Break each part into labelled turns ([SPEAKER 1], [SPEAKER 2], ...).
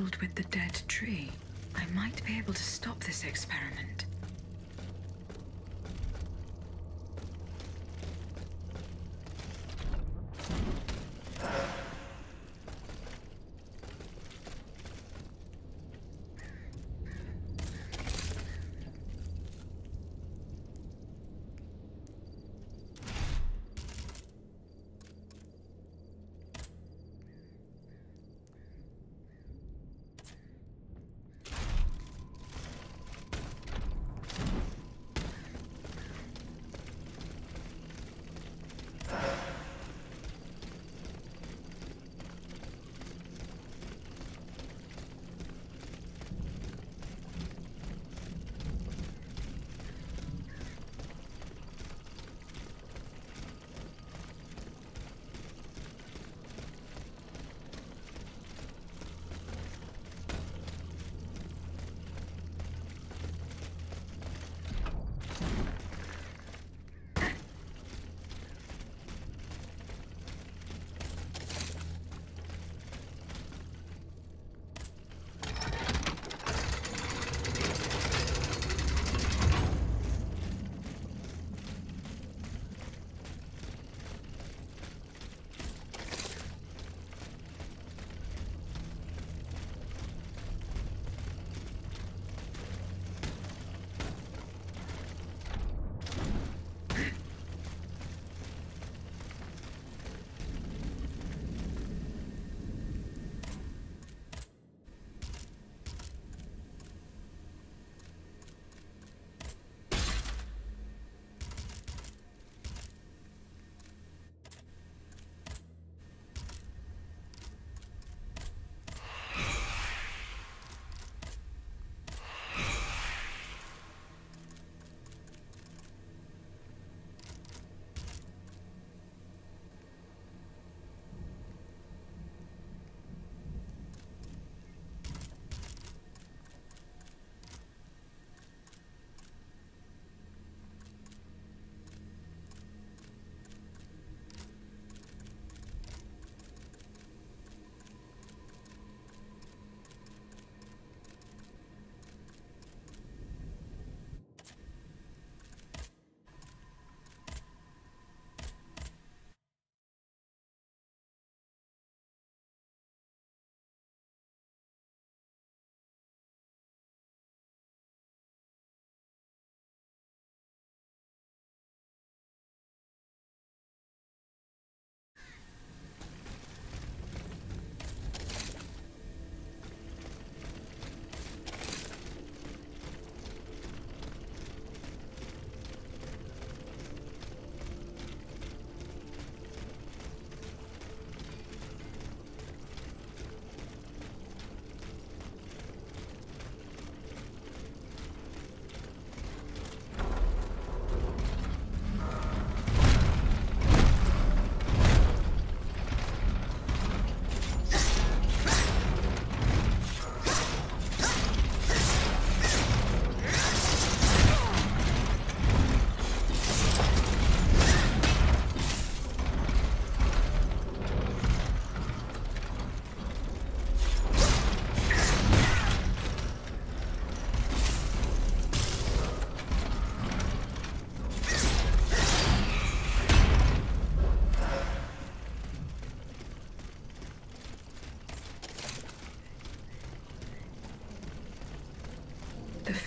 [SPEAKER 1] with the dead tree. I might be able to stop this experiment.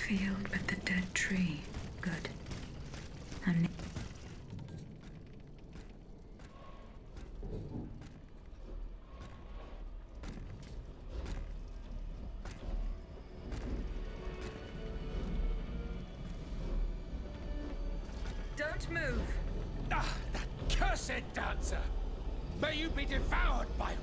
[SPEAKER 1] Field with the dead tree. Good. I'm.
[SPEAKER 2] Don't move.
[SPEAKER 3] Ah, that cursed dancer! May you be devoured by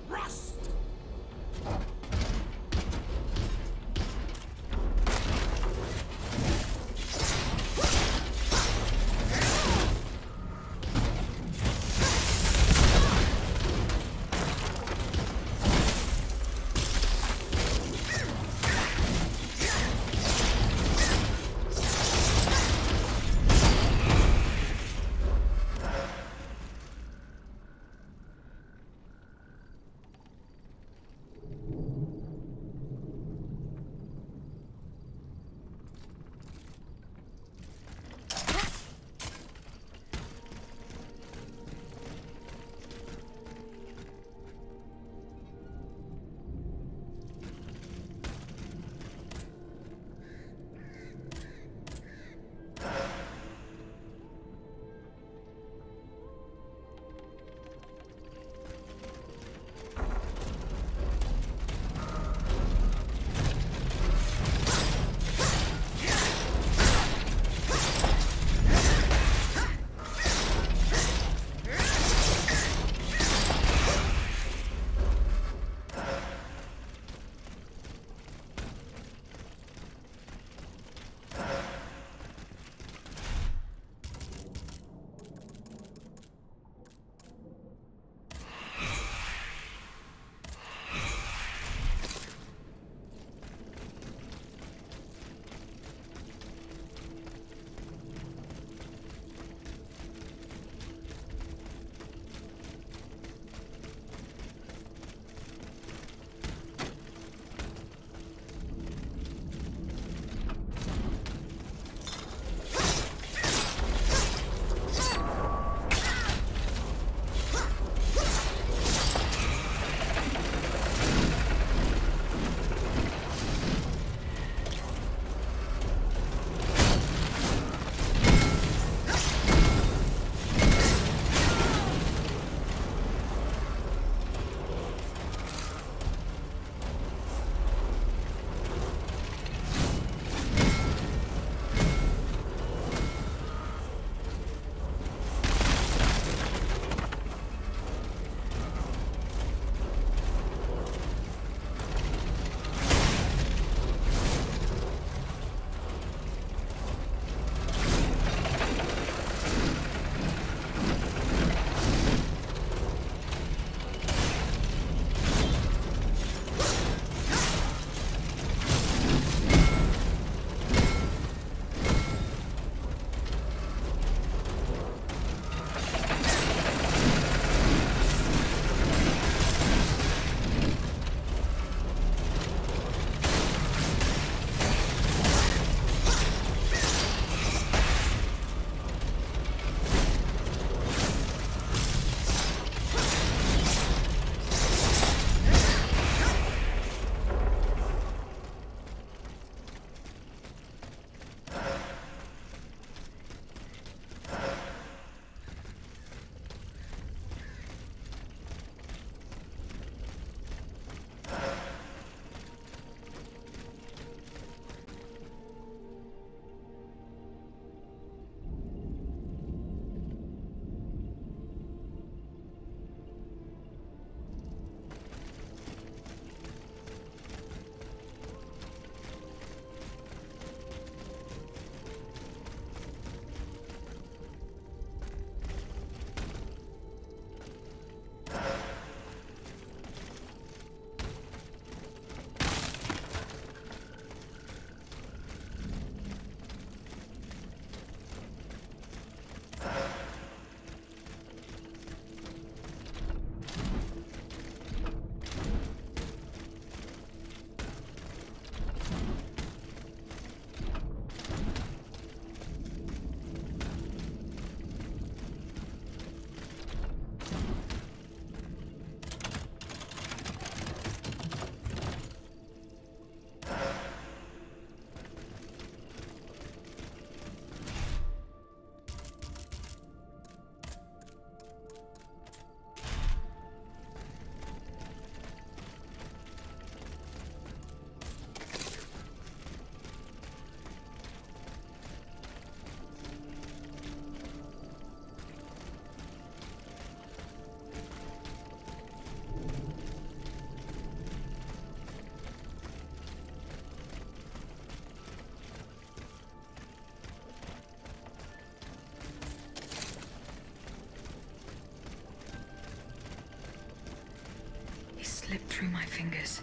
[SPEAKER 1] through my fingers.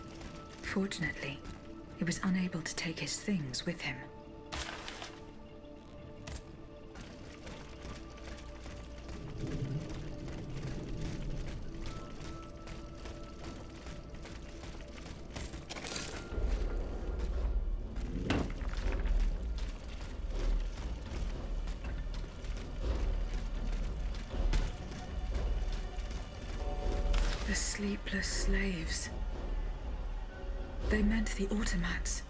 [SPEAKER 1] Fortunately, he was unable to take his things with him. The sleepless slaves. They meant the automats.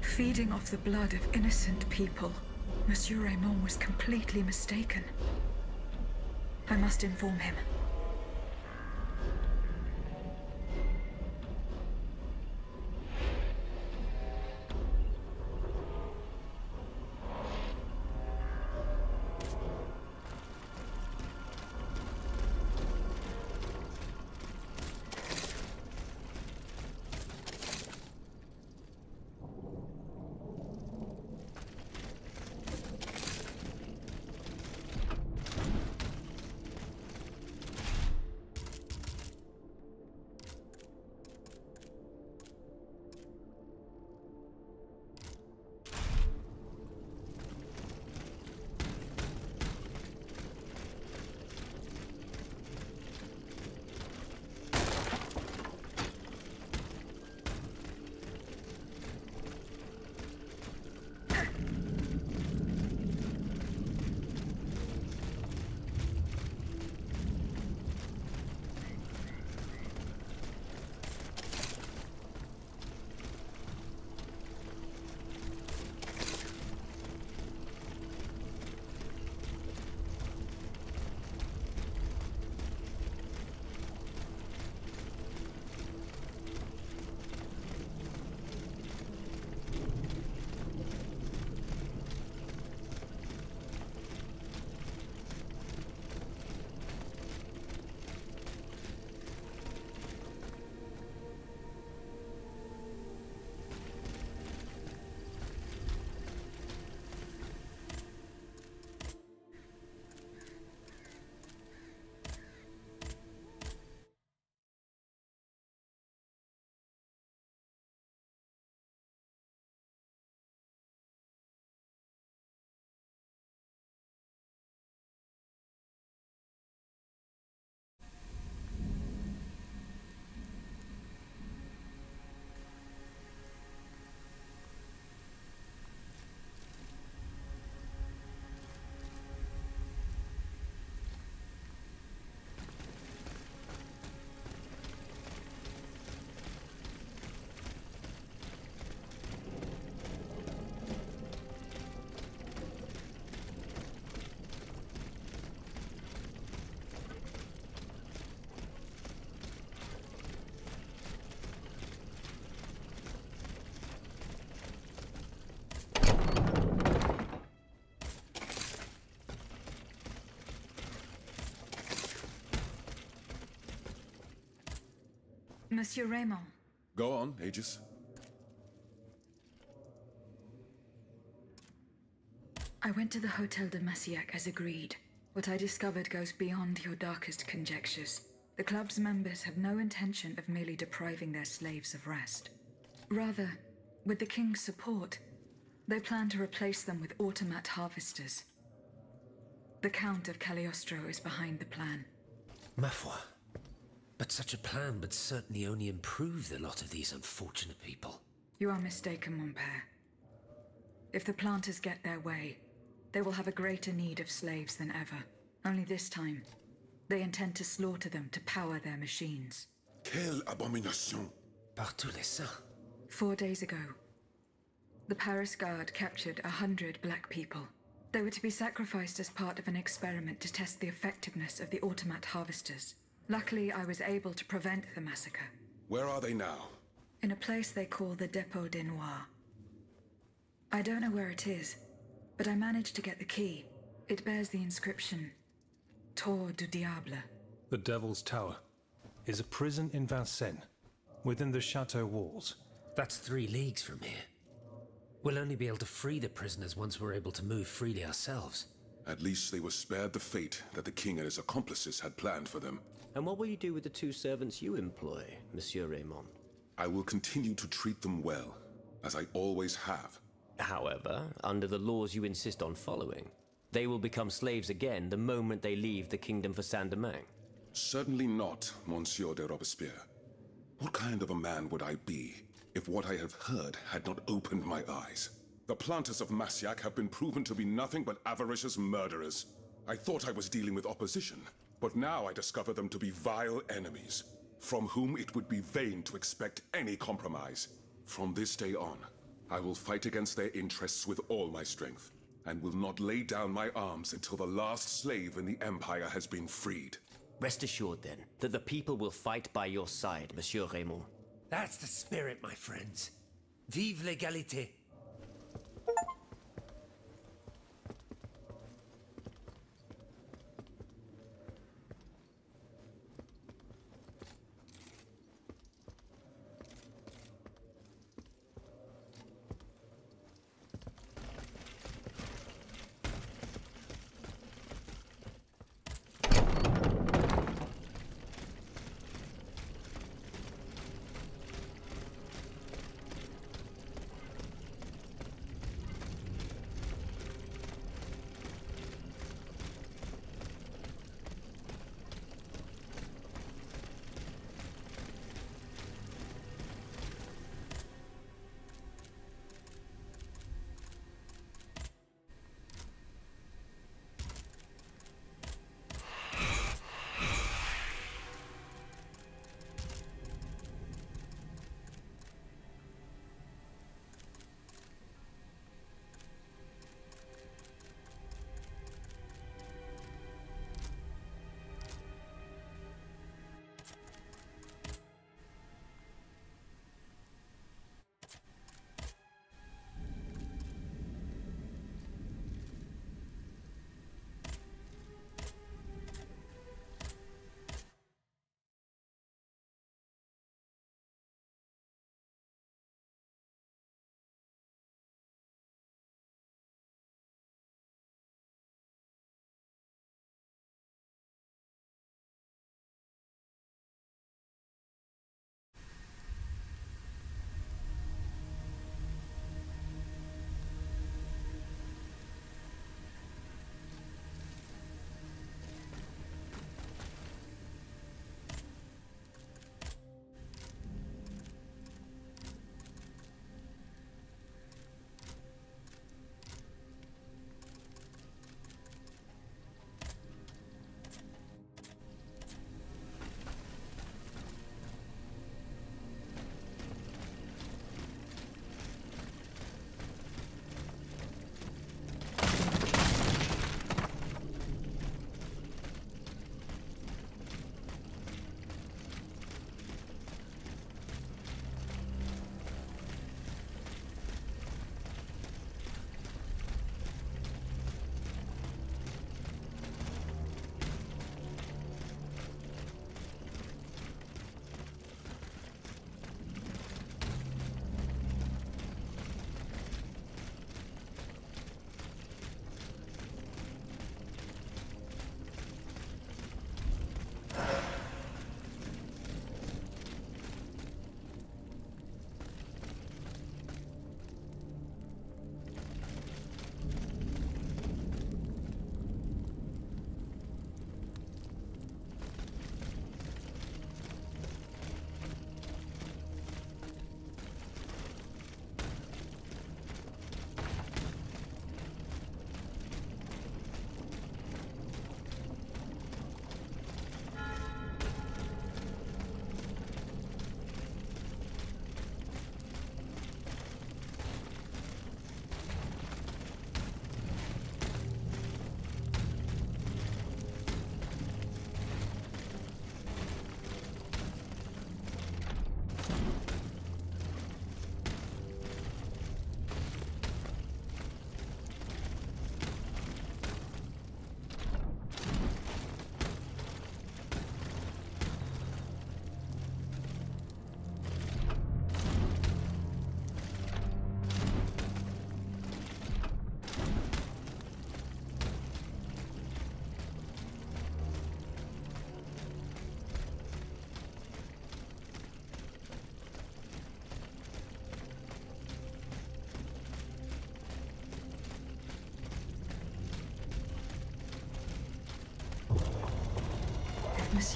[SPEAKER 1] Feeding off the blood of innocent people. Monsieur Raimond was completely mistaken. I must inform him. Monsieur Raimond,
[SPEAKER 4] Go on, Aegis.
[SPEAKER 1] I went to the Hotel de Massiac as agreed. What I discovered goes beyond your darkest conjectures. The club's members have no intention of merely depriving their slaves of rest. Rather, with the king's support, they plan to replace them with automat harvesters. The Count of Cagliostro is behind the plan.
[SPEAKER 3] Ma foi. But such a plan would certainly only improve the lot of these unfortunate people.
[SPEAKER 1] You are mistaken, mon père. If the planters get their way, they will have a greater need of slaves than ever. Only this time, they intend to slaughter them to power their machines.
[SPEAKER 4] Quelle abomination!
[SPEAKER 3] Par tous les saints.
[SPEAKER 1] Four days ago, the Paris Guard captured a hundred black people. They were to be sacrificed as part of an experiment to test the effectiveness of the automat harvesters. Luckily, I was able to prevent the massacre.
[SPEAKER 4] Where are they now?
[SPEAKER 1] In a place they call the Dépôt des Noirs. I don't know where it is, but I managed to get the key. It bears the inscription Tour du Diable.
[SPEAKER 5] The Devil's Tower is a prison in Vincennes, within the chateau walls.
[SPEAKER 3] That's three leagues from here. We'll only be able to free the prisoners once we're able to move freely ourselves.
[SPEAKER 4] At least they were spared the fate that the king and his accomplices had planned for them.
[SPEAKER 6] And what will you do with the two servants you employ, Monsieur Raimond?
[SPEAKER 4] I will continue to treat them well, as I always have.
[SPEAKER 6] However, under the laws you insist on following, they will become slaves again the moment they leave the kingdom for Saint-Domingue.
[SPEAKER 4] Certainly not, Monsieur de Robespierre. What kind of a man would I be if what I have heard had not opened my eyes? The planters of Massiac have been proven to be nothing but avaricious murderers. I thought I was dealing with opposition, but now I discover them to be vile enemies, from whom it would be vain to expect any compromise. From this day on, I will fight against their interests with all my strength, and will not lay down my arms until the last slave in the Empire has been freed.
[SPEAKER 6] Rest assured, then, that the people will fight by your side, Monsieur Raimond.
[SPEAKER 3] That's the spirit, my friends. Vive l'égalité.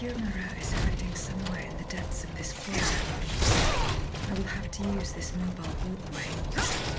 [SPEAKER 1] Moreau is hiding somewhere in the depths of this forest. I will have to use this mobile walkway.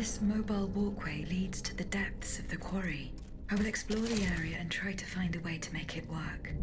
[SPEAKER 1] This mobile walkway leads to the depths of the quarry. I will explore the area and try to find a way to make it work.